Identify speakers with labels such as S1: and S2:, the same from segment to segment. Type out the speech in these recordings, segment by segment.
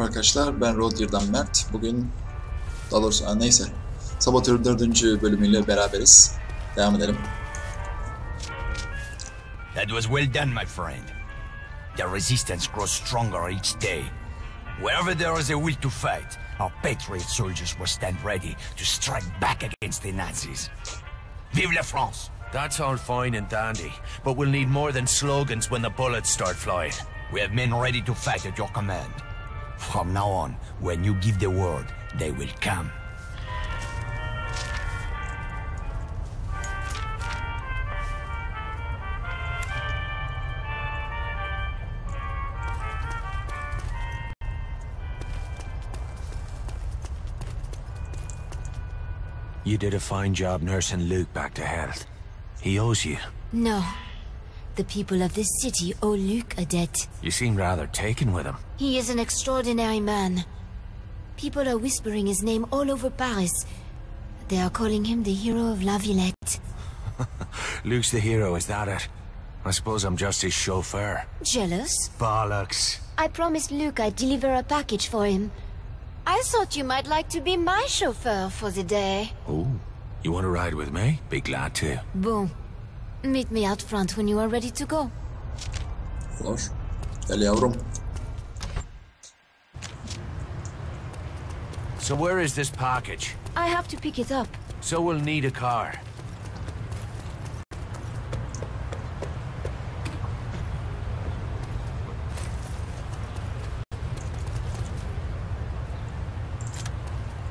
S1: Arkadaşlar ben Roe Deer'dan Mert. Bugün daha doğrusu neyse Saboteur 4. bölümüyle beraberiz. Devam edelim.
S2: That was well done, my friend. The resistance grows stronger each day. Wherever there is a will to fight, our patriot soldiers will stand ready to strike back against the Nazis. Vive la France!
S3: That's all fine and dandy, but we'll need more than slogans when the bullets start flying.
S2: We have men ready to fight at your command. From now on, when you give the word, they will come.
S3: You did a fine job nursing Luc back to health. He owes you.
S4: No. The people of this city owe Luc a debt.
S3: You seem rather taken with him.
S4: He is an extraordinary man. People are whispering his name all over Paris. They are calling him the hero of La Villette.
S3: Luc's the hero, is that it? I suppose I'm just his chauffeur.
S4: Jealous?
S3: Bollocks.
S4: I promised Luc I'd deliver a package for him. I thought you might like to be my chauffeur for the day.
S3: Oh, you want to ride with me? Be glad to.
S4: Bon. Meet me out front when you are ready to go.
S1: Olur. Gel yavrum.
S3: So where is this package?
S4: I have to pick it up.
S3: So we'll need a car.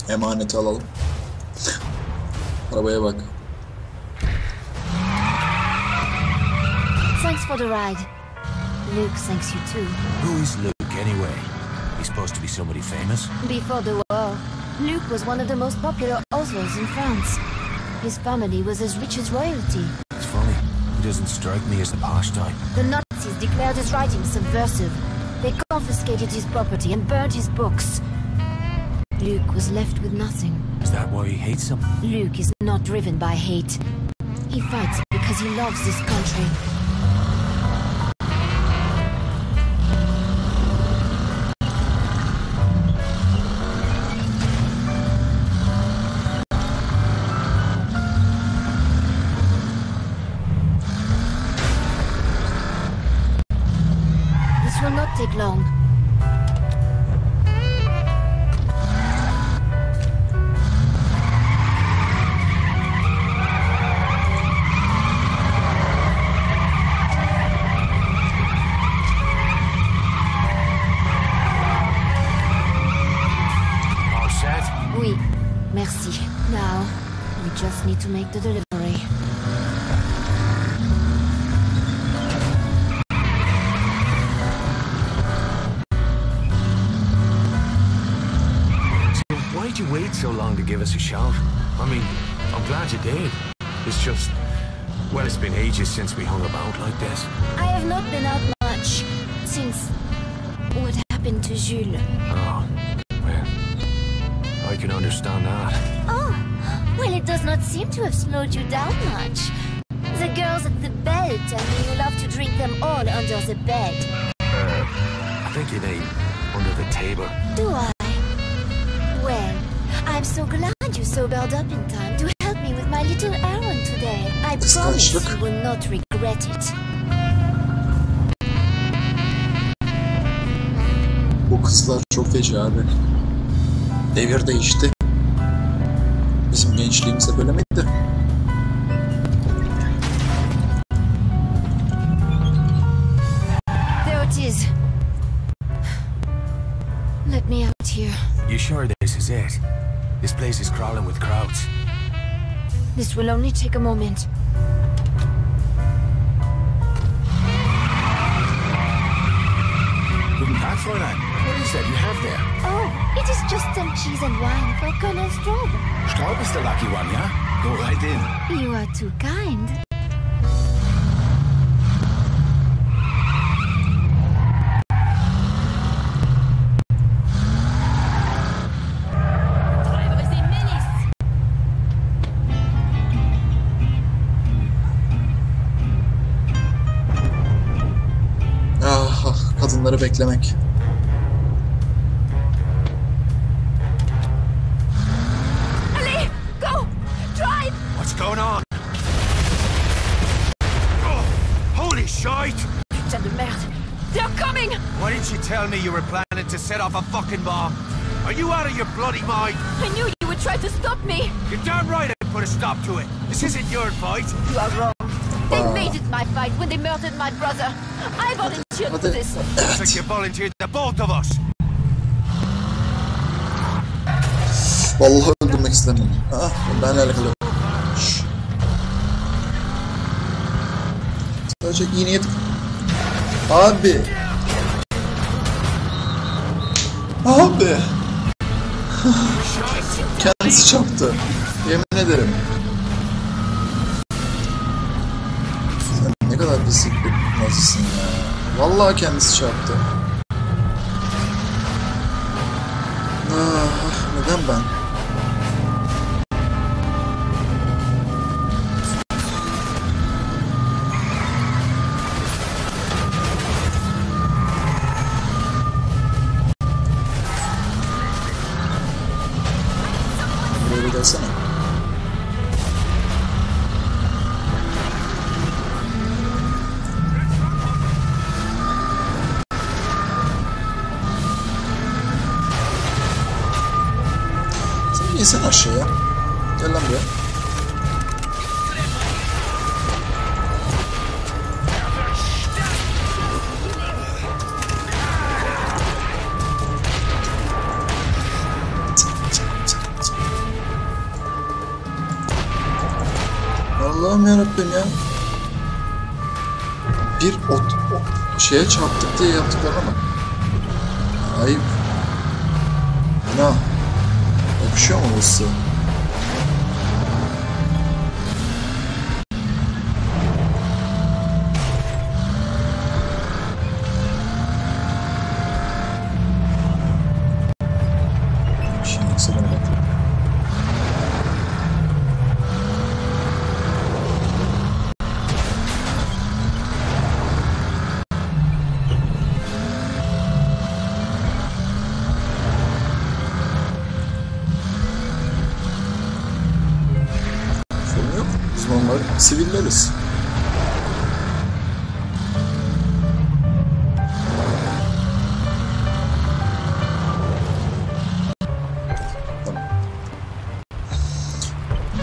S1: Emaneti alalım. Arabaya bak.
S4: Thanks for the ride. Luc thanks you too.
S3: Who is Luc, anyway? He's supposed to be somebody famous?
S4: Before the war, Luc was one of the most popular authors in France. His family was as rich as royalty.
S3: It's funny. He doesn't strike me as the posh type.
S4: The Nazis declared his writings subversive. They confiscated his property and burned his books. Luc was left with nothing.
S3: Is that why he hates him?
S4: Luc is not driven by hate. He fights because he loves this country. Take long.
S3: All set?
S4: Oui, merci. Now, we just need to make the delivery.
S3: So long to give us a shout? I mean, I'm glad you did. It's just... Well, it's been ages since we hung about like this.
S4: I have not been out much since what happened to Jules.
S3: Oh, well, I can understand that.
S4: Oh, well, it does not seem to have slowed you down much. The girls at the Belle tell me you love to drink them all under the bed.
S3: Uh, I think you mean under the table.
S4: Do I? I'm so glad you sobered up in time to help me with my little errand today. I promise you will not regret it.
S1: Bu kızlar çok feci abi. Devir değişti. Bizim gençliğimizde böyle miydi?
S4: There it is. Let me out here.
S3: You sure this is it? This place is crawling with crowds.
S4: This will only take a moment.
S5: Guten Tag, Fräulein. What is that you have there?
S4: Oh, it is just some cheese and wine for Colonel Straub.
S5: Straub is the lucky one, yeah? Go right in.
S4: You are too kind.
S1: beklemek. Ali, go! Drive!
S3: What's going on? Oh, holy shit!
S4: Putain de merde! They're coming!
S3: Why didn't you tell me you were planning to set off a fucking bomb? Are you out of your bloody mind?
S4: I knew you would try to stop me!
S3: You're damn right I put a stop to it! This isn't your fight!
S4: You are wrong. They uh. made it my fight when they murdered my brother. I wanted for
S1: Hadi.
S3: the both of us.
S1: Vallahi öldürmek istemiyorum. Ah, benle alakalı. Şşş. Sadece iyi niyet... Abi. Abi. Kendisi çarptı. Yemin ederim. Sen ne kadar bir nazısın ya. Vallahi kendisi çarptı. Ah, neden ben? Bir ot, o şeye çarptık diye yaptıklarına bak. Ayıp. Günah. Yakışıyor mu bu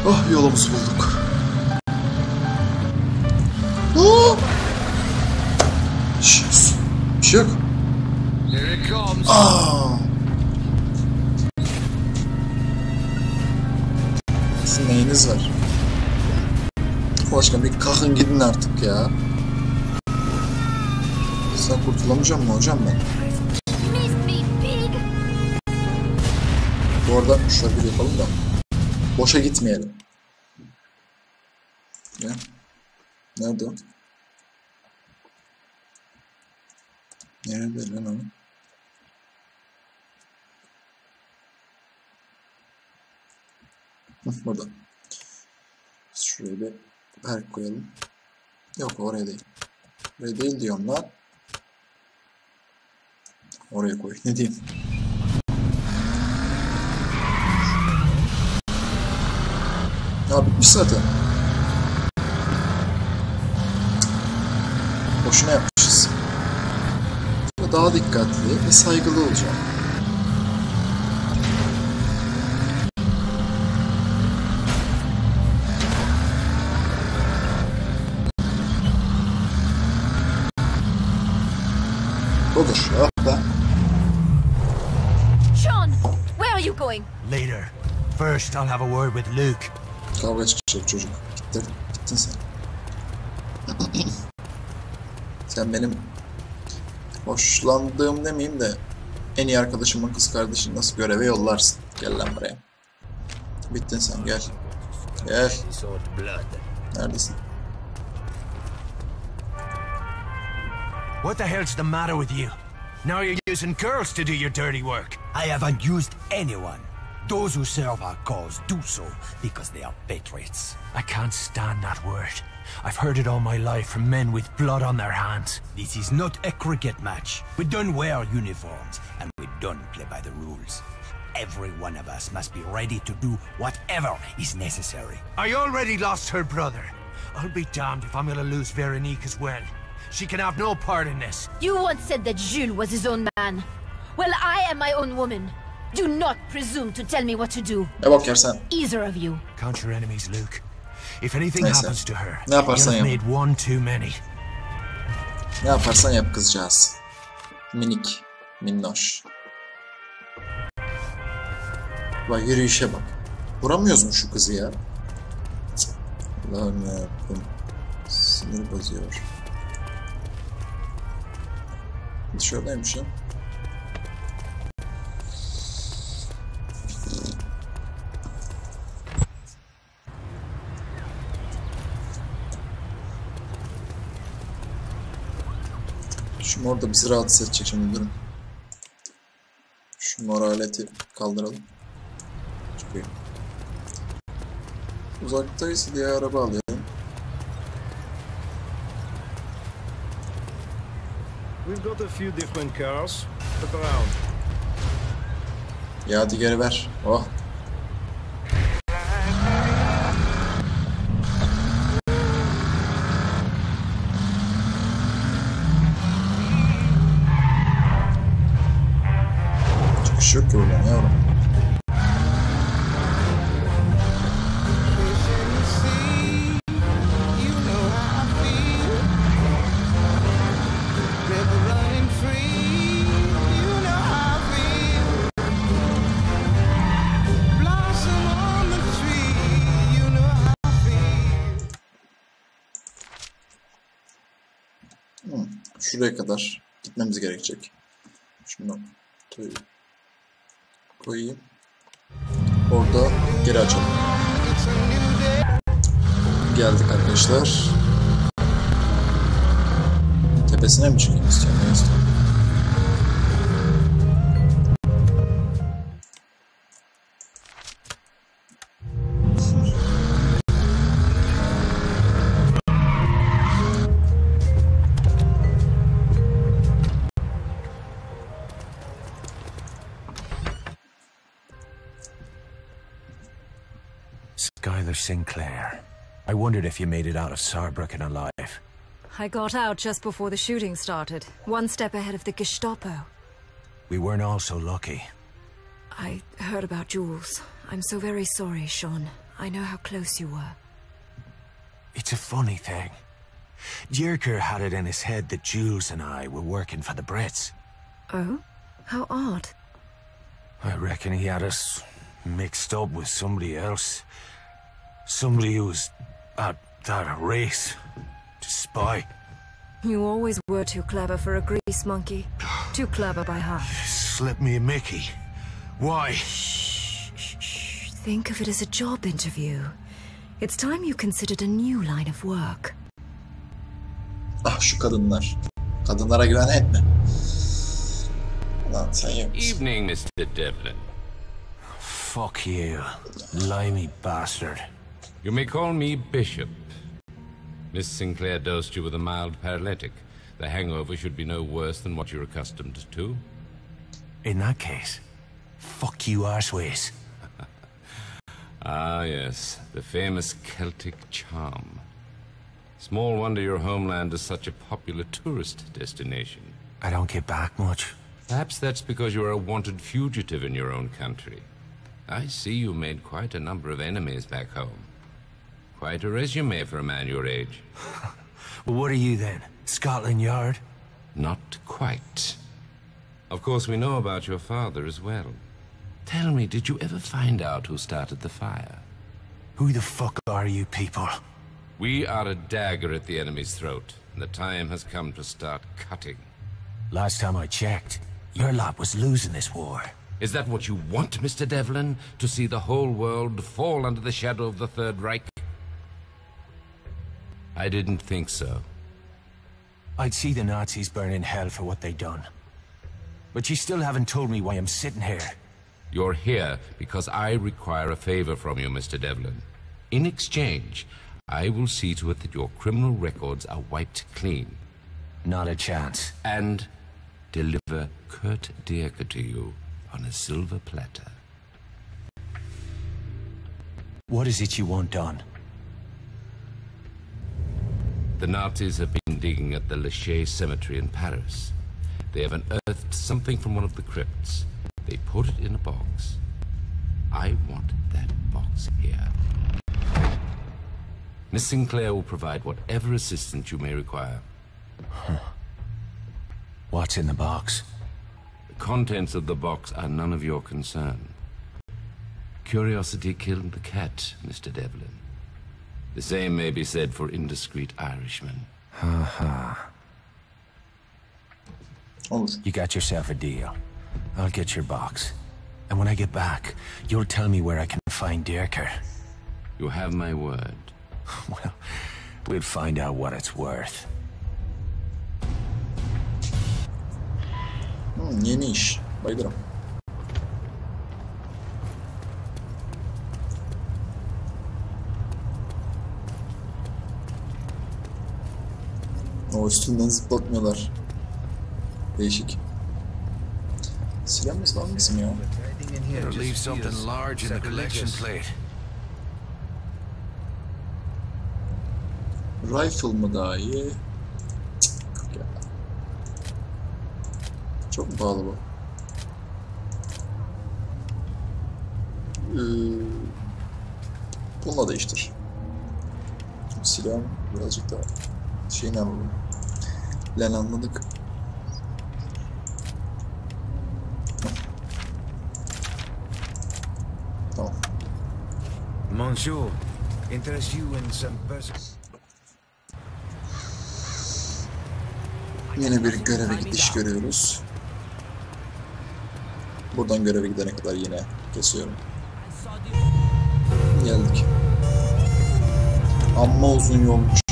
S1: Oh yolumuzu bulduk. Aa! Şş, Bir şey yok. Aa! Sizin neyiniz var? Başka bir kalkın gidin artık ya. Sen kurtulamayacak mı hocam ben? Bu arada şöyle bir yapalım da. Boşa gitmeyelim. Ya. Nerede o? Nerede lan o? Burada. Şuraya bir perk koyalım. Yok oraya değil. Oraya değil diyorum lan. Oraya koy. Ne diyeyim? Ya bitmiş zaten. Boşuna yapmışız. Daha dikkatli ve saygılı olacağım. Olur. Ah be.
S4: Sean, where are you going?
S2: Later. First, I'll have a word with Luc.
S1: Kavga çıkacak çocuk. Gittin, gittin sen. sen benim hoşlandığım demeyeyim de en iyi arkadaşımın kız kardeşini nasıl göreve yollarsın. Gel lan buraya. Bittin sen gel. Gel. Neredesin?
S3: What the hell's the matter with you? Now you're using girls to do your dirty work.
S2: I haven't used anyone. Those who serve our cause do so because they are patriots.
S3: I can't stand that word. I've heard it all my life from men with blood on their hands.
S2: This is not a cricket match. We don't wear uniforms and we don't play by the rules. Every one of us must be ready to do whatever is necessary.
S3: I already lost her brother. I'll be damned if I'm gonna lose Veronique as well. She can have no part in this.
S4: You once said that Jules was his own man. Well, I am my own woman. Do not presume to tell me what to do,
S1: Ne yersen.
S4: either of you.
S3: Count your enemies, Luke. If anything
S1: Neyse.
S3: happens to her,
S1: Ne yaparsan
S3: you've
S1: yap.
S3: made one too many.
S1: Ne yaparsan yap kızcağız. Minik. Minnoş. Bak yürüyüşe bak. Vuramıyoruz mu şu kızı ya? Allah'ım yarabbim. Sinir bozuyor. Dışarıdaymış ya. Mor da bizi rahatsız edecek şimdi durun. Şu mor aleti kaldıralım. Çıkıyor. Uzaktayız diye araba alayım.
S6: We've got a few different cars. Look around.
S1: Ya hadi geri ver. Oh. Şuraya kadar gitmemiz gerekecek. Şunu koy- koyayım. Orada geri açalım. Geldik arkadaşlar. Tepesine mi çıkayım istiyorum?
S3: Sinclair. I wondered if you made it out of Saarbrücken alive.
S7: I got out just before the shooting started, one step ahead of the Gestapo.
S3: We weren't all so lucky.
S7: I heard about Jules. I'm so very sorry, Sean. I know how close you were.
S3: It's a funny thing. Dierker had it in his head that Jules and I were working for the Brits.
S7: Oh? How odd.
S3: I reckon he had us mixed up with somebody else. Somebody who's at that race to spy.
S7: You always were too clever for a grease monkey. Too clever by half.
S3: Slip me a Mickey. Why?
S7: Shh, shh, shh. Think of it as a job interview. It's time you considered a new line of work.
S1: Ah şu kadınlar. Kadınlara güven etme. Lan sen yok.
S8: Evening, Mr. Devlin.
S3: Fuck you, limey bastard.
S8: You may call me Bishop. Miss Sinclair dosed you with a mild paralytic. The hangover should be no worse than what you're accustomed to.
S3: In that case, fuck you arseways.
S8: Ah, yes, the famous Celtic charm. Small wonder your homeland is such a popular tourist destination.
S3: I don't get back much.
S8: Perhaps that's because you're a wanted fugitive in your own country. I see you made quite a number of enemies back home. Quite a resume for a man your age.
S3: Well, what are you then? Scotland Yard?
S8: Not quite. Of course, we know about your father as well. Tell me, did you ever find out who started the fire?
S3: Who the fuck are you people?
S8: We are a dagger at the enemy's throat, and the time has come to start cutting.
S3: Last time I checked, your lot was losing this war.
S8: Is that what you want, Mr. Devlin? To see the whole world fall under the shadow of the Third Reich? I didn't think so.
S3: I'd see the Nazis burn in hell for what they done. But you still haven't told me why I'm sitting here.
S8: You're here because I require a favor from you, Mr. Devlin. In exchange, I will see to it that your criminal records are wiped clean.
S3: Not a chance.
S8: And deliver Kurt Dierker to you on a silver platter.
S3: What is it you want done?
S8: The Nazis have been digging at the Lachaise Cemetery in Paris. They have unearthed something from one of the crypts. They put it in a box. I want that box here. Miss Sinclair will provide whatever assistance you may require.
S3: What's in the box?
S8: The contents of the box are none of your concern. Curiosity killed the cat, Mr. Devlin. The same may be said for indiscreet Irishmen.
S1: Olur.
S3: You got yourself a deal. I'll get your box. And when I get back, you'll tell me where I can find Dierker.
S8: You have my word.
S3: Well, we'll find out what it's worth.
S1: Hmm, yeni iş. Bayılırım. O üstünden zıplatmıyorlar. Değişik. Silahımız var mı bizim ya? Rifle mı daha iyi? Cık, ya. Çok pahalı bu? Ee, bununla değiştir. Silahım birazcık daha şeyini alalım. Lan anladık. Tamam.
S5: Monsieur, interest you in some person.
S1: Yeni bir göreve gidiş görüyoruz. Buradan göreve gidene kadar yine kesiyorum. Geldik. Amma uzun yolmuş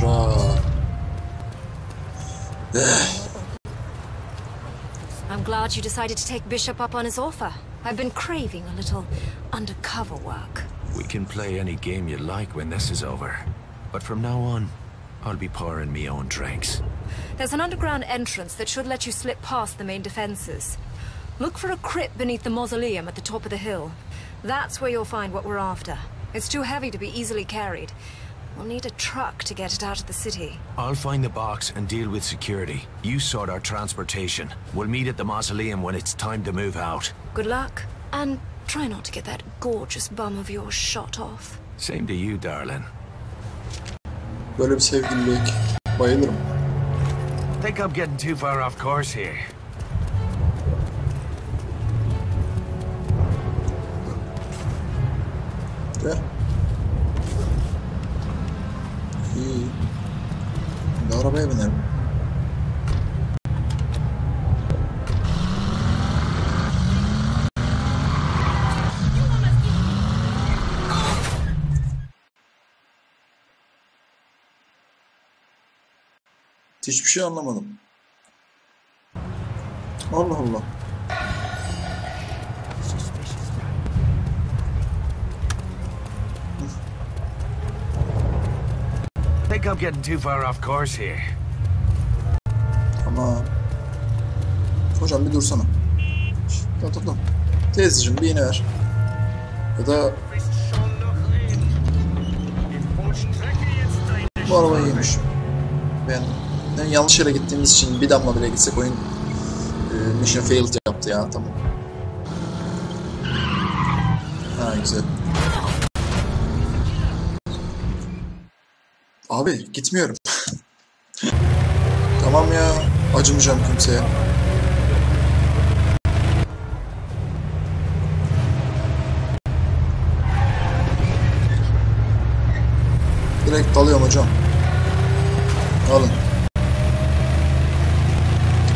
S7: I'm glad you decided to take Bishop up on his offer. I've been craving a little undercover work.
S3: We can play any game you like when this is over. But from now on, I'll be pouring me own drinks.
S7: There's an underground entrance that should let you slip past the main defenses. Look for a crypt beneath the mausoleum at the top of the hill. That's where you'll find what we're after. It's too heavy to be easily carried. We'll need a truck to get it out of the city.
S3: I'll find the box and deal with security. You sort our transportation. We'll meet at the mausoleum when it's time to move out.
S7: Good luck. And try not to get that gorgeous bum of yours shot off.
S3: Same to you, darling.
S1: Böyle bir sevgililik. Bayılırım.
S3: Think I'm getting too far off course here.
S1: Gel. İyi. Şimdi arabaya binerim. Hiçbir şey anlamadım. Allah Allah.
S3: Think I'm getting too far off course here.
S1: Ama hocam bir dursana. Dur dur. Teyzeciğim bir iğne ver. Ya da bu araba iyiymiş. Ben, ben yanlış yere gittiğimiz için bir damla bile gitsek oyun e, mission failed yaptı ya tamam. Ha güzel. Abi gitmiyorum. tamam ya acımayacağım kimseye. Direkt dalıyorum hocam. Alın.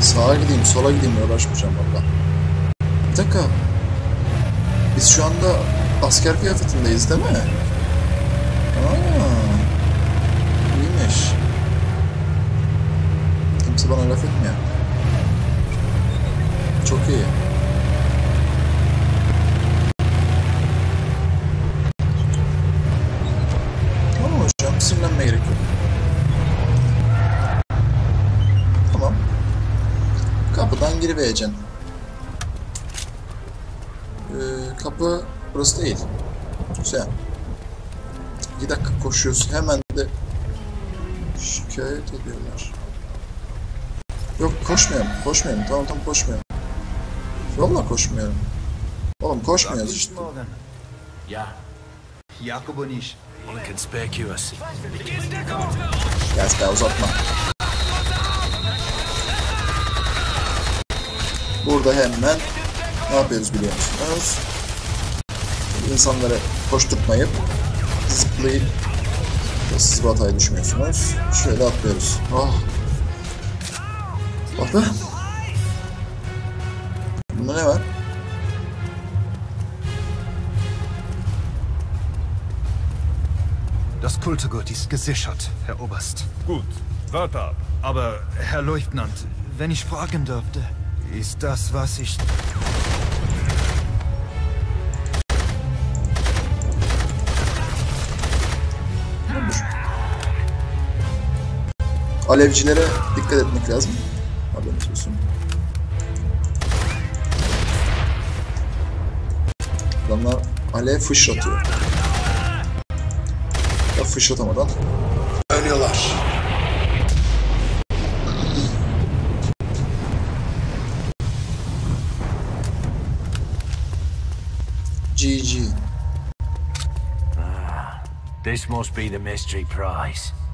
S1: Sağa gideyim, sola gideyim uğraşmayacağım valla. Bir dakika. Biz şu anda asker kıyafetindeyiz değil mi? Kimse bana laf etmiyor. Çok iyi. Tamam hocam, sinirlenmeye gerek yok. Tamam. Kapıdan girivereceksin. Ee, kapı burası değil. Güzel. İki dakika koşuyorsun. Hemen de şikayet ediyorlar. Yok koşmuyorum. Koşmuyorum. Tamam tamam koşmuyorum. Valla koşmuyorum. Oğlum koşmuyoruz işte.
S6: Morgen.
S3: Ja,
S6: Jakob und ich.
S3: inconspicuous.
S1: Gel be uzatma. Burada hemen ne yapıyoruz biliyor musunuz? İnsanları koşturtmayıp zıplayıp siz bu hataya düşmüyorsunuz. Şöyle atlıyoruz. Oh. Be. Bunda ne var?
S6: Das Kultegut ist gesichert, Herr Oberst.
S9: Gut, warte ab.
S6: Aber, Herr Leutnant, wenn ich fragen dürfte, ist das, was ich...
S1: Alevcilere dikkat etmek lazım. Alev fışlatıyor. Ya fışlatamadan ölüyorlar. GG.
S3: Ah, this must be the mystery prize.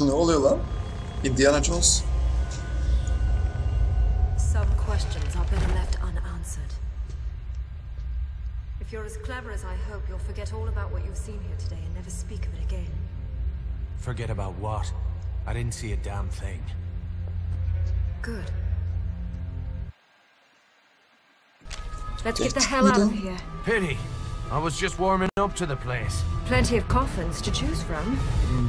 S1: Ne oluyor lan? Indiana Jones.
S7: Some questions are better left unanswered. If you're as clever as I hope, you'll forget all about what you've seen here today and never speak of it again.
S3: Forget about what? I didn't see a damn thing.
S7: Good. Let's get the hell out of here.
S3: Pity. I was just warming up to the place.
S7: Plenty of coffins to choose from.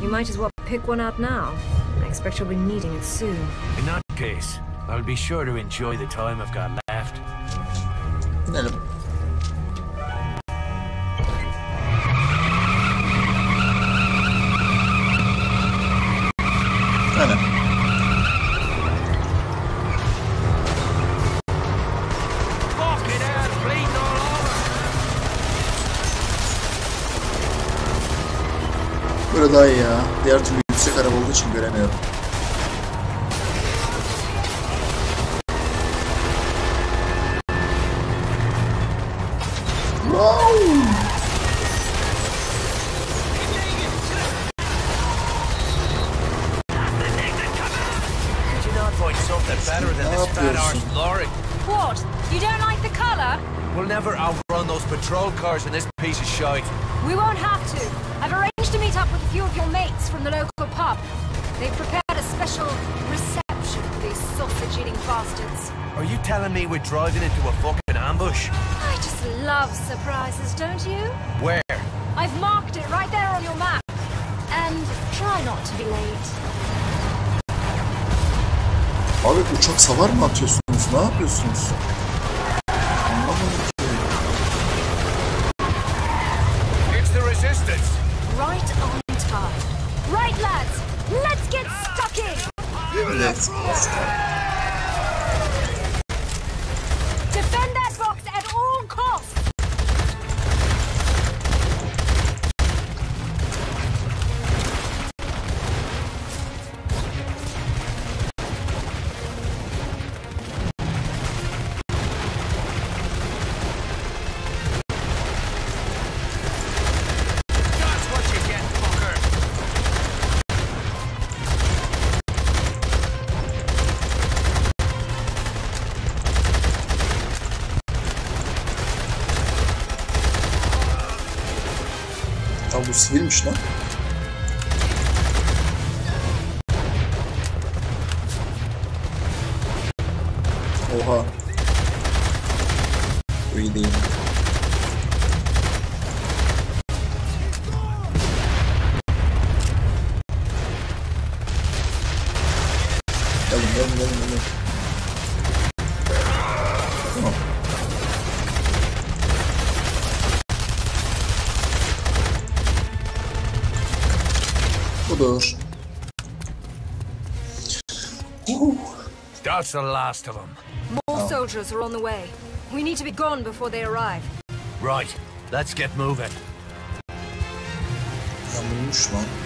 S7: You might as well pick one up now. I expect you'll be needing it soon.
S3: In that case, I'll be sure to enjoy the time I've got left. Find something better than this fat
S1: yapıyorsun?
S3: arse lorry?
S7: What? You don't like the color?
S3: We'll never outrun those patrol cars in this piece of shite.
S7: We won't have to. I've arranged to meet up with a few of your mates from the local pub. They've prepared a special reception for these sausage-eating bastards.
S3: Are you telling me we're driving into a fucking ambush?
S7: I just love surprises, don't you?
S3: Where?
S7: I've marked it right there on your map. And try not to be late.
S1: Abi uçak savar mı atıyorsunuz? Ne yapıyorsunuz? Anlamadım ki.
S3: It's the resistance.
S7: Right on time. Right, lads. Let's get stuck in.
S1: Let's sivilmiş lan. Oha. Bu iyi değil. Gelin gelin gelin gelin. Tamam.
S3: That's the last of them.
S7: More soldiers are on the way. We need to be gone before they arrive.
S3: Right, let's get moving.
S1: Yamulmuş lan.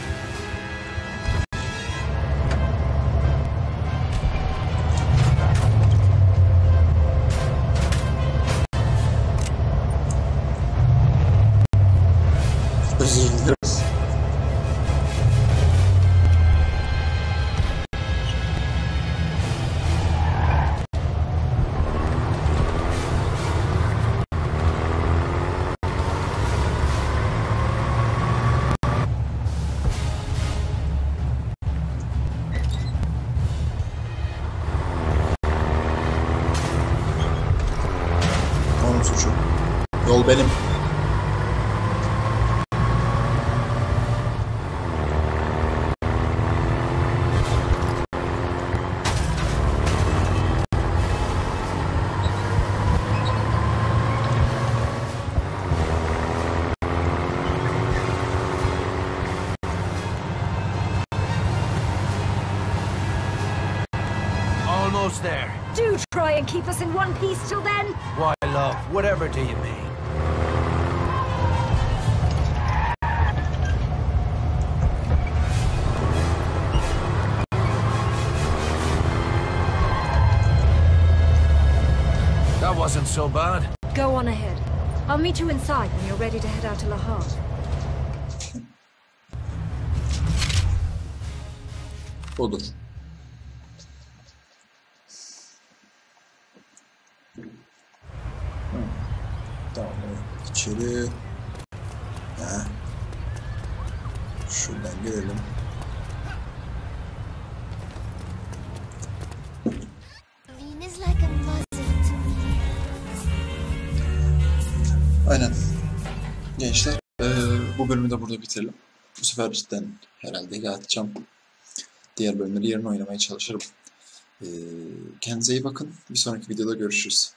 S1: Benim.
S3: Almost there.
S7: Do try and keep us in one piece till then.
S3: Why, wasn't so bad.
S7: Go on ahead. I'll meet you inside when you're ready to head out to La Havre.
S1: Odur. Tamam. İçeri. Ha. Şuradan girelim.
S4: Veen is like a
S1: Aynen. Gençler eee, bu bölümü de burada bitirelim. Bu sefer cidden herhalde yatacağım. Diğer bölümleri yarın oynamaya çalışırım. Eee kendinize iyi bakın. Bir sonraki videoda görüşürüz.